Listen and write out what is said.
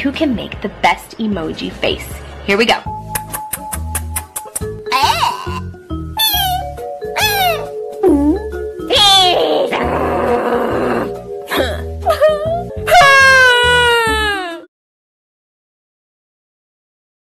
who can make the best emoji face. Here we go.